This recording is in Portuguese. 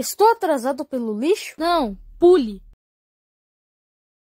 Estou atrasado pelo lixo? Não, pule.